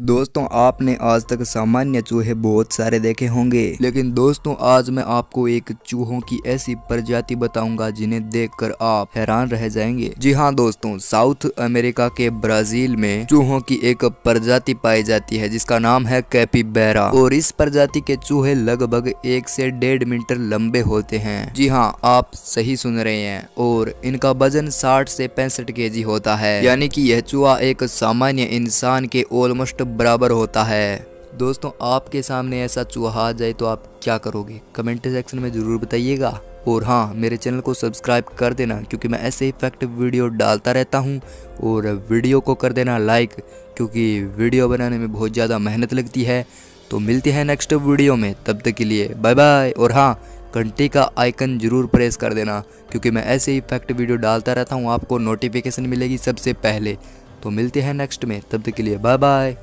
दोस्तों, आपने आज तक सामान्य चूहे बहुत सारे देखे होंगे, लेकिन दोस्तों, आज मैं आपको एक चूहों की ऐसी प्रजाति बताऊँगा जिन्हें देखकर आप हैरान रह जाएँगे। जी हाँ दोस्तों, साउथ अमेरिका के ब्राज़ील में चूहों की एक प्रजाति पाई जाती है, जिसका नाम है कैपीबेरा, और इस प्रजाति के चूहे लगभग एक से डेढ़ मीटर लंबे होते हैं। जी हाँ आप सही सुन रहे हैं, और इनका वज़न साठ से पैंसठ के होता है। यानी की यह चूहा एक सामान्य इंसान के ऑलमोस्ट बराबर होता है। दोस्तों, आपके सामने ऐसा चूहा आ जाए तो आप क्या करोगे? कमेंट सेक्शन में ज़रूर बताइएगा। और हाँ मेरे चैनल को सब्सक्राइब कर देना, क्योंकि मैं ऐसे फैक्ट वीडियो डालता रहता हूँ। और वीडियो को कर देना लाइक, क्योंकि वीडियो बनाने में बहुत ज़्यादा मेहनत लगती है। तो मिलती है नेक्स्ट वीडियो में, तब तक के लिए बाय बाय। और हाँ घंटी का आइकन ज़रूर प्रेस कर देना, क्योंकि मैं ऐसे ही फैक्ट वीडियो डालता रहता हूँ, आपको नोटिफिकेशन मिलेगी सबसे पहले। तो मिलते हैं नेक्स्ट में, तब तक के लिए बाय बाय।